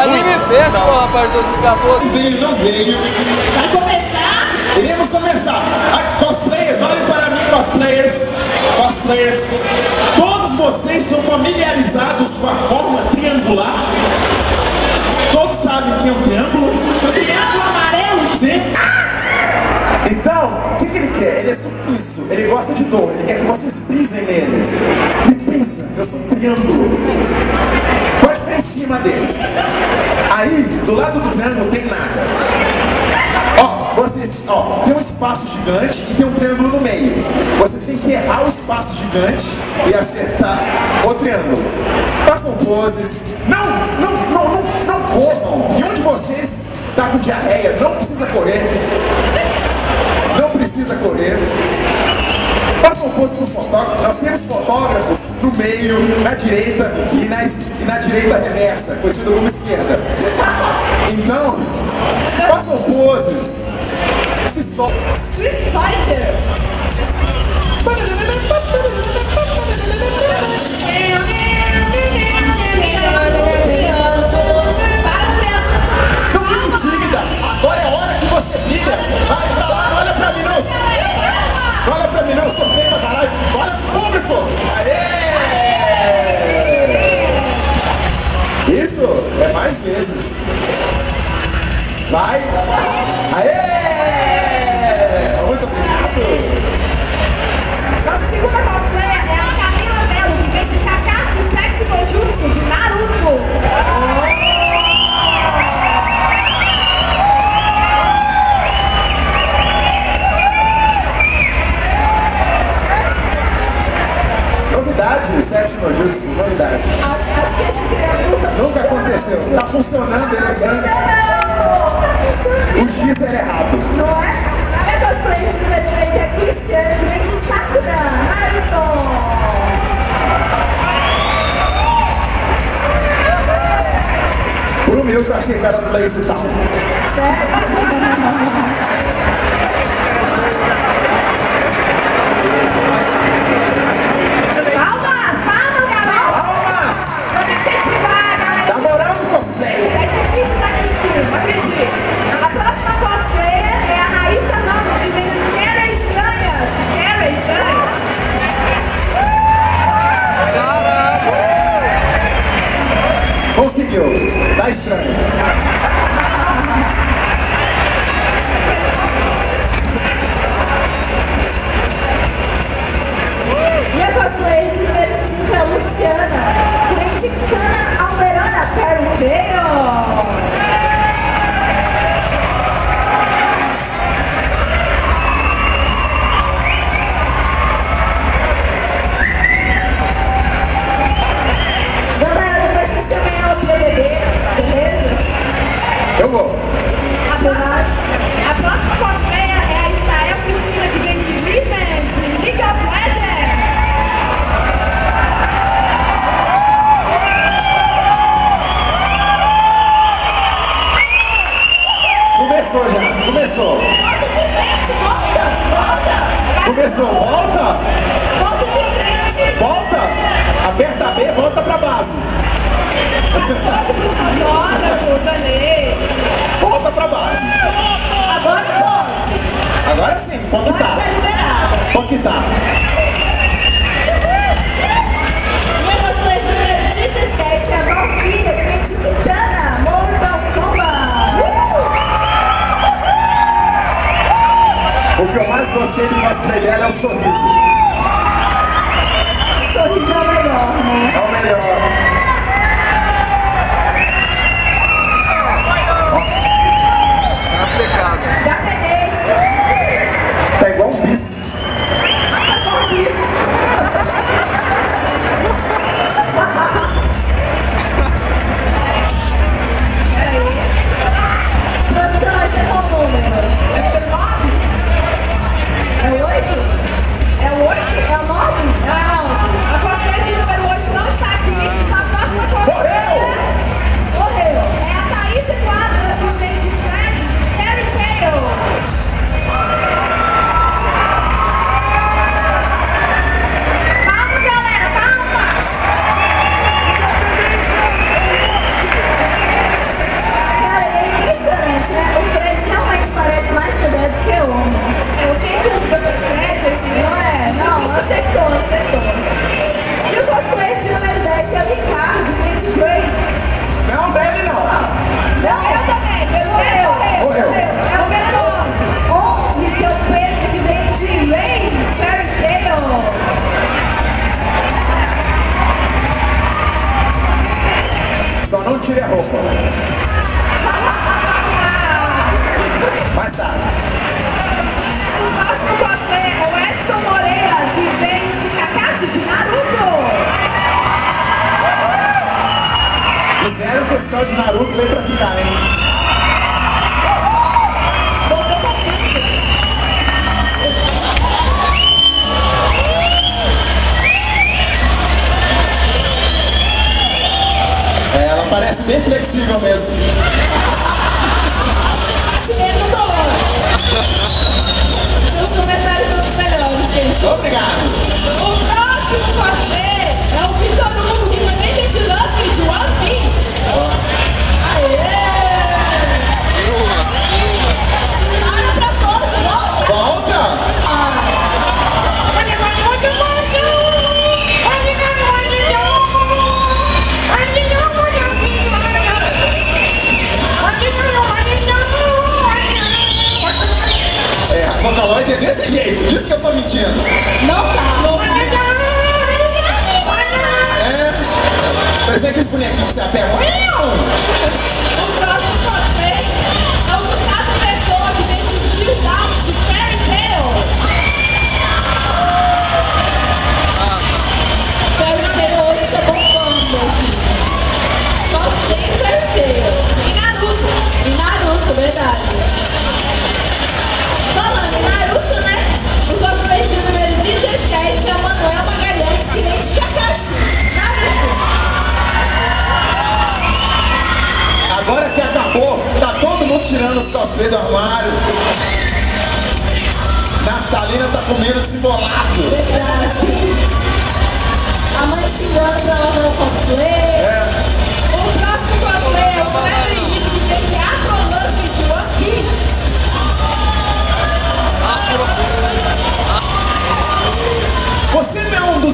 Ali me fecha, porra, rapaz, 2014. Veio, não veio. Vai começar? Iremos começar. Ah, cosplayers, olhem para mim, cosplayers. Cosplayers. Todos vocês são familiarizados com a forma triangular? Todos sabem o que é um triângulo? O triângulo amarelo? Sim? Então, o que, que ele quer? Ele é submisso, ele gosta de dor, ele quer que vocês pisem nele. E pisa, eu sou um triângulo. Em cima deles. Aí, do lado do triângulo tem nada. Ó, vocês, ó, tem um espaço gigante e tem um triângulo no meio. Vocês têm que errar o espaço gigante e acertar o triângulo. Façam poses. Não, não, não, não, não corram. E um de vocês tá com diarreia, não precisa correr. Não precisa correr. Façam um pose para os fotógrafos. Nós temos fotógrafos no meio, na direita e na, e na direita reversa, conhecido como esquerda. Então, façam poses. Se soltem. Street Fighter! Não fique tímida. Agora é hora que você briga. Olha pra mim não. Olha pra mim não, Por um minuto eu achei que melhor,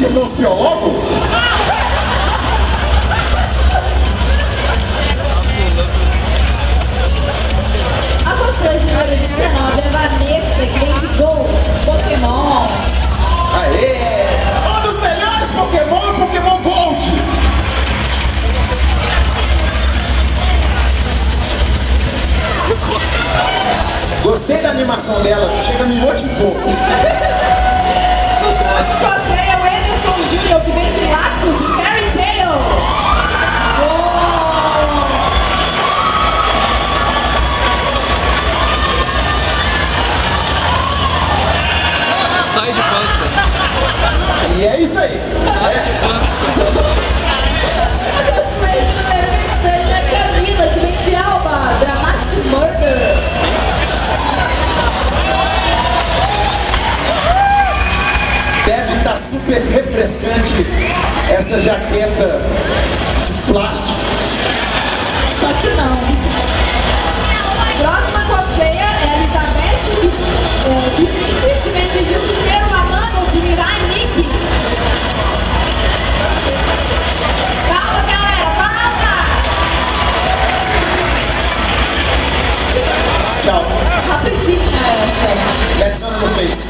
É quebrou é os? É a cultura de 2019 número 19 é Vanessa, Grande Gol, Pokémon. Aê! Um dos melhores Pokémon é Pokémon Gold! Gostei da animação dela, chega me motivou. Gostei! Júnior, que vem de Laxos, de Fairy Tail. Oh. Sai de pança. E é isso aí. Sai de pança. super refrescante essa jaqueta de plástico. Só que não. Próxima cosplayer é Elizabeth Vicente, que vem de Rio Primeiro Amanda, de Mirai Nick. Calma, galera, calma! Tchau. Rapidinho né, essa. That's not the face.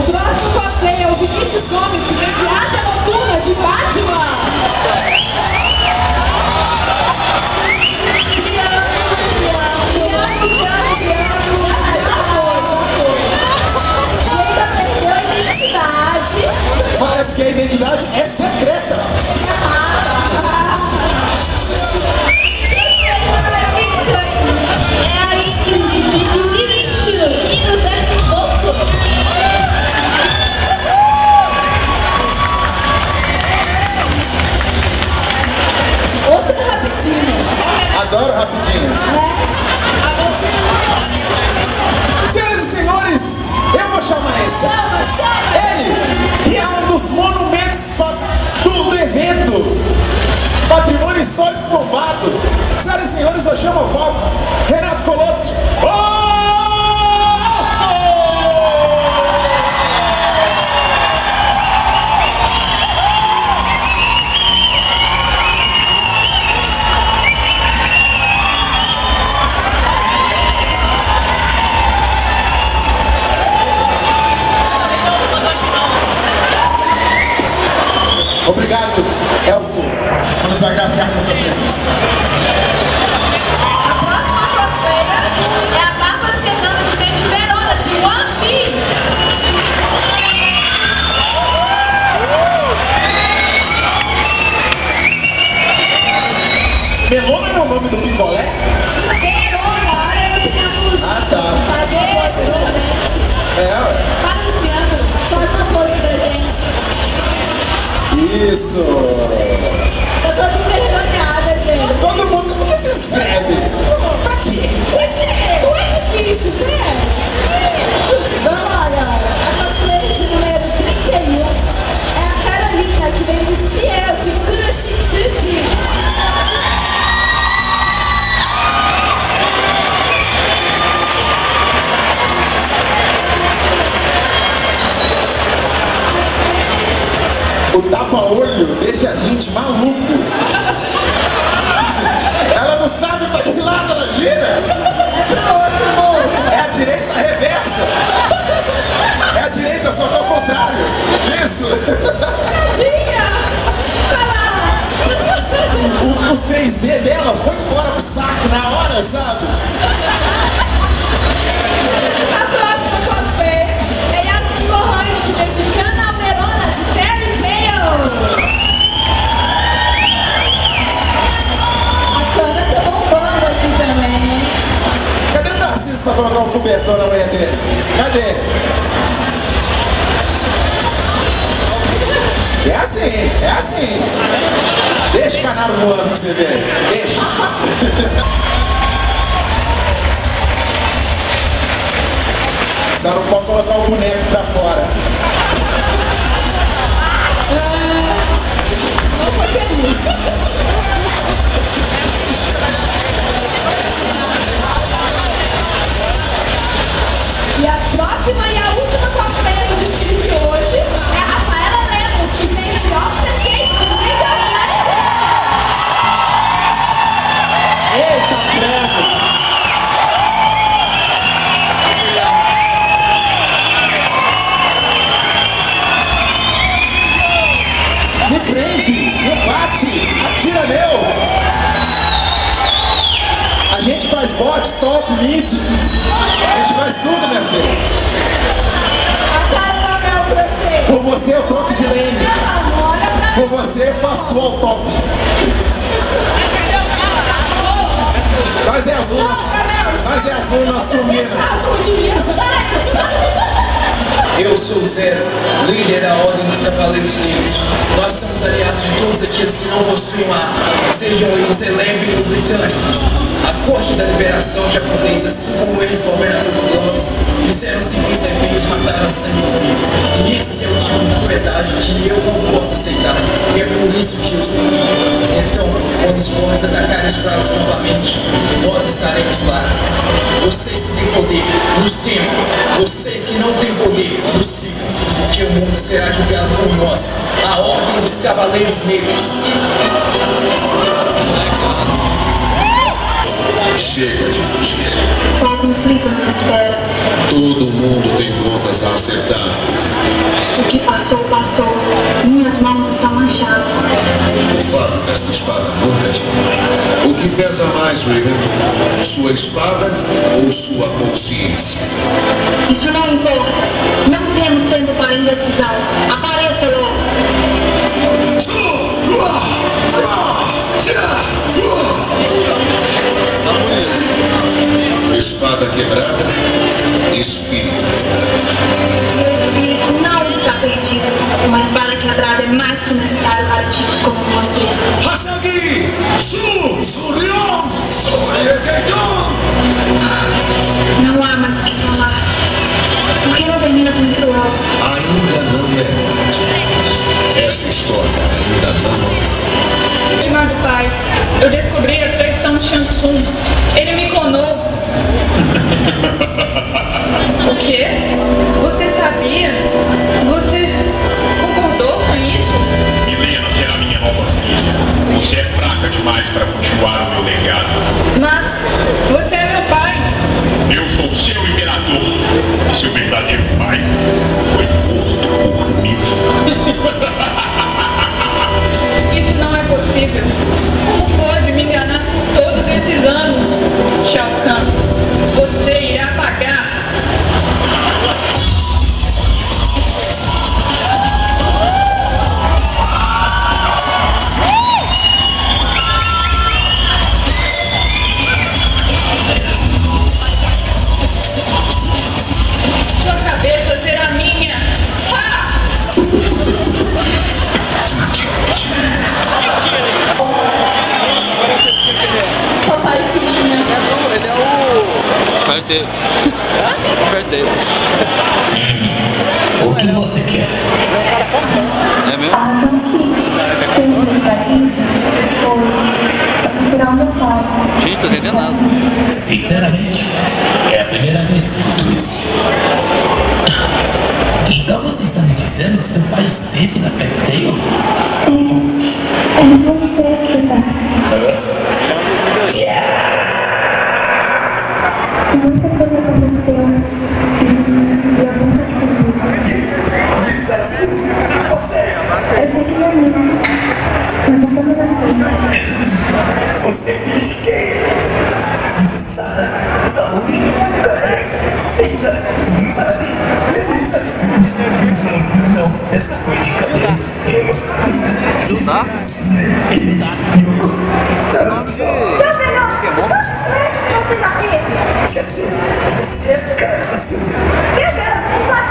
O próximo cosplay é o Vinícius Gomes, que vem de Asa Noturna, de Batman. Te amo, te amo, te amo, identidade. É porque. Melona não é o nome do picolé? Verona, olha eu temos Ah, tá. fazer presente. É, ué. Faz o piano, faz uma coisa pra gente. isso. Eu tô envergonhada, gente. Todo mundo, por que você escreve? Pra quê? Gente, não é difícil, sério. Tapa-olho deixa a gente maluco. Ela não sabe pra que lado ela gira. É a direita reversa. É a direita, só que ao contrário. Isso. O, o 3D dela foi embora pro saco na hora, sabe? Pra colocar um cobertor na manhã dele? Cadê? É assim, é assim. Deixa o canal voando pra você ver. Deixa. Só não pode colocar o boneco pra fora. Não foi feliz. Por você faço dual top. Nós é azul, nós, é azul, mim. Eu sou Zero, líder da Ordem dos Cavaleiros Negros. Nós somos aliados de todos aqueles que não possuem arma, sejam eles Eleven ou britânicos. Da Liberação japonesa, assim como eles, governador Clovis, fizeram civis reféns matar a sangue frio. E esse é o tipo de crueldade que eu não posso aceitar. E é por isso que eu estou. Então, quando os fortes atacarem os fracos novamente, nós estaremos lá. Vocês que têm poder, nos temam. Vocês que não têm poder, nos sigam. Porque o mundo será julgado por nós. A Ordem dos Cavaleiros Negros. Chega de fugir. Qual conflito nos espera? Todo mundo tem contas a acertar. O que passou, passou. Minhas mãos estão manchadas. O fato desta espada nunca te O que pesa mais, Riven? Sua espada ou sua consciência? Isso não importa. Não temos tempo para indecisão. Apareça Espada quebrada, espírito quebrado. Meu espírito não está perdido. Uma espada quebrada é mais que necessário para tipos como você. Hasagi! Su! Surion! Soriegegon! Não há mais o que falar. Por que não termina com isso logo? Ainda não é. Esta história ainda não acabou. Eu descobri a traição de Shansung. O quê? Você sabia? Você concordou com isso? Milena será minha nova filha. Você é fraca demais para continuar o meu legado. Mas você é meu pai. Eu sou seu imperador. E seu verdadeiro pai foi morto por mim. Isso não é possível. Como pode me enganar por todos esses anos? Shao Kahn, É a primeira vez que escuto isso. Então você está me dizendo que seu pai esteve na Fairytale? Você é filho de quem? Sara, Naomi, Karen, Feina, Mari, Melissa. Não, não, essa cor. Jesse, você é cara da Silvia. Espera!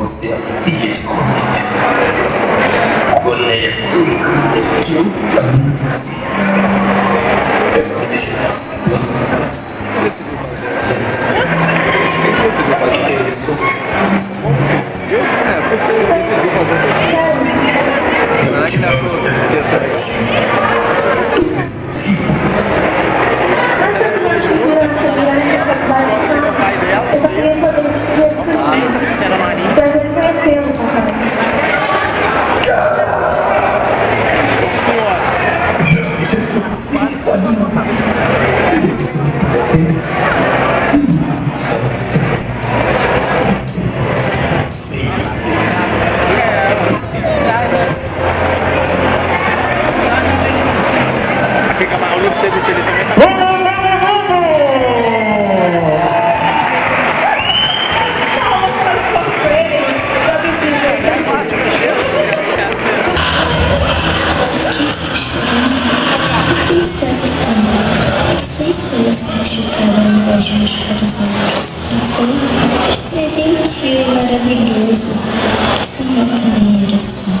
Você é filha de Cornélia. Cornélia foi a única mulher que eu amei me casei. Eu não me deixei duas atrás. Você invés de machucar os outros, não foi? Você é gentil e maravilhoso. Era assim.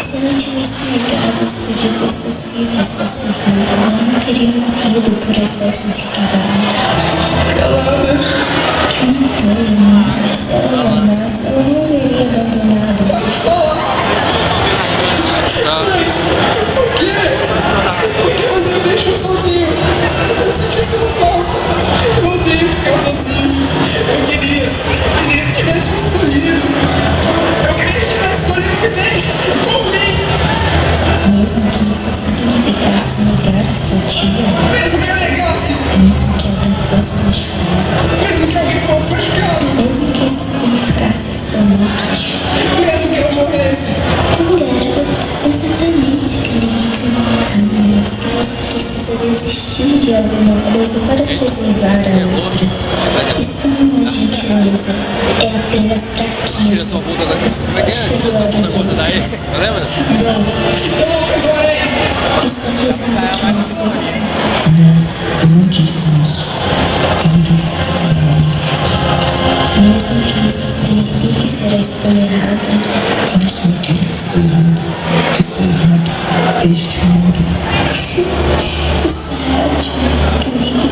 Se não tivesse negado os pedidos excessivos da sua irmã, ela não teria morrido por excesso de trabalho. Mesmo que isso significasse negar a sua tia, Mesmo que eu negasse, mesmo que alguém fosse machucado, mesmo que alguém fosse machucado, mesmo que isso significasse sua morte. mesmo que eu morresse. Então, garoto, exatamente, Kalika. Há momentos que você precisa desistir de alguma coisa para preservar a outra. Isso não é gentileza, é apenas fraqueza. Você pode perdoar os outros. Não, eu não perdoarei. Está desmontado. Não, eu não disse isso. Ele está falando. Mesmo que isso signifique ser a escolha errada. Eu não sei o que é está errado. Que está errado é este mundo. Isso é ótimo. Que nem que